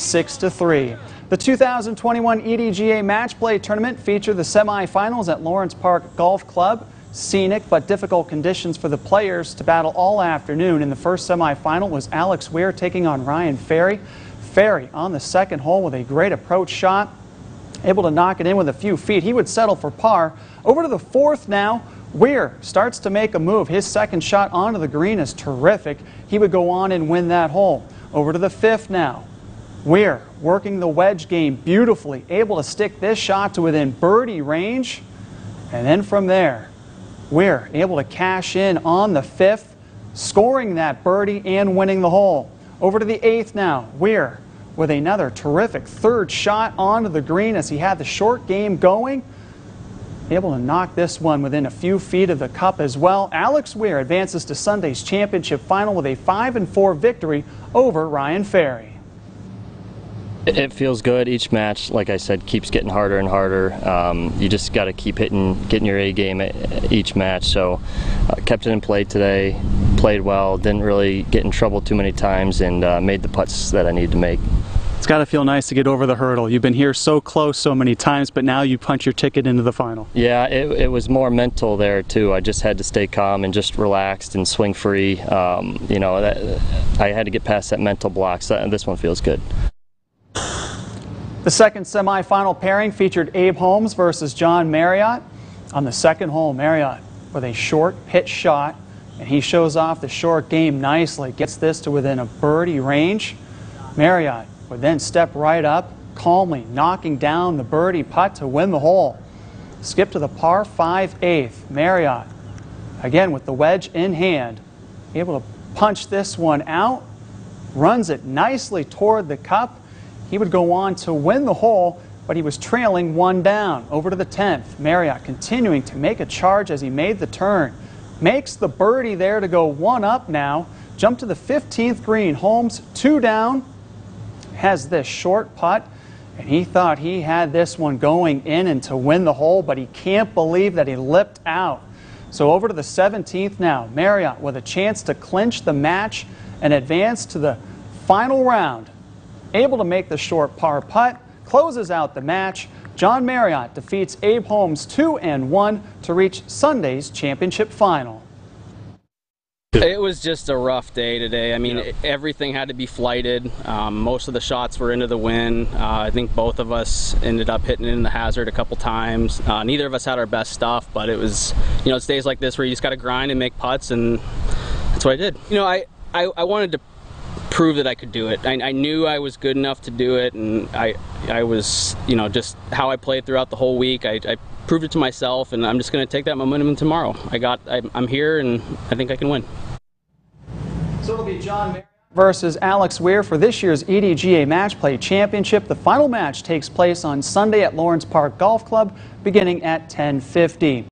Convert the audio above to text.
6 to 3. The 2021 EDGA Match Play Tournament featured the semifinals at Lawrence Park Golf Club. Scenic but difficult conditions for the players to battle all afternoon. In the first semifinal was Alex Weir taking on Ryan Ferry. Ferry on the second hole with a great approach shot, able to knock it in with a few feet. He would settle for par. Over to the fourth now. Weir starts to make a move. His second shot onto the green is terrific. He would go on and win that hole. Over to the fifth now. Weir working the wedge game beautifully, able to stick this shot to within birdie range. And then from there, Weir able to cash in on the fifth, scoring that birdie and winning the hole. Over to the eighth now. Weir with another terrific third shot onto the green as he had the short game going able to knock this one within a few feet of the cup as well. Alex Weir advances to Sunday's championship final with a 5 and 4 victory over Ryan Ferry. It feels good. Each match, like I said, keeps getting harder and harder. Um, you just got to keep hitting, getting your A game at each match. So, uh, kept it in play today. Played well. Didn't really get in trouble too many times, and uh, made the putts that I needed to make. It's got to feel nice to get over the hurdle. You've been here so close so many times, but now you punch your ticket into the final. Yeah, it, it was more mental there too. I just had to stay calm and just relaxed and swing free. Um, you know, that, I had to get past that mental block. So this one feels good. The second semifinal pairing featured Abe Holmes versus John Marriott. On the second hole, Marriott with a short pitch shot, and he shows off the short game nicely. Gets this to within a birdie range. Marriott would then step right up, calmly knocking down the birdie putt to win the hole. Skip to the par 5 eighth. Marriott, again with the wedge in hand, able to punch this one out, runs it nicely toward the cup. He would go on to win the hole, but he was trailing one down. Over to the 10th. Marriott continuing to make a charge as he made the turn. Makes the birdie there to go one up now. Jump to the 15th green. Holmes two down has this short putt, and he thought he had this one going in and to win the hole, but he can't believe that he lipped out. So over to the 17th now, Marriott with a chance to clinch the match and advance to the final round. Able to make the short par putt, closes out the match. John Marriott defeats Abe Holmes 2 and 1 to reach Sunday's championship final. It was just a rough day today. I mean, yep. everything had to be flighted. Um, most of the shots were into the wind. Uh, I think both of us ended up hitting in the hazard a couple times. Uh, neither of us had our best stuff, but it was, you know, it's days like this where you just got to grind and make putts, and that's what I did. You know, I, I, I wanted to prove that I could do it. I, I, knew I was good enough to do it, and I, I was, you know, just how I played throughout the whole week. I, I proved it to myself, and I'm just going to take that momentum tomorrow. I got, I, I'm here, and I think I can win. So it'll be John versus Alex Weir for this year's EDGA Match Play Championship. The final match takes place on Sunday at Lawrence Park Golf Club beginning at 1050.